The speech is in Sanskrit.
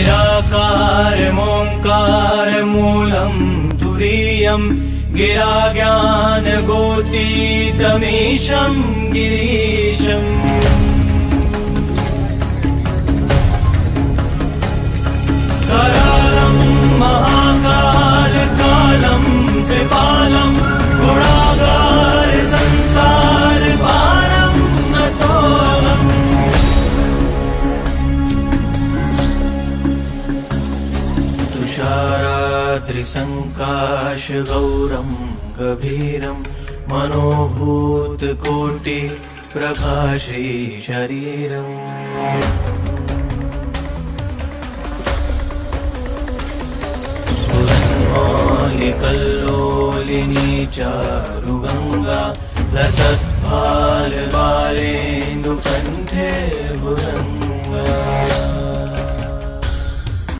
गिराकार तुरीयम् गिराज्ञान गोतीतमेशम् गिरीशम्। तुषाराद्रिसङ्काशगौरम् गभीरम् मनोभूतकोटि प्रभाषे शरीरम्। कल्लोलिनी चारुगङ्गा लसत्फालवारिणी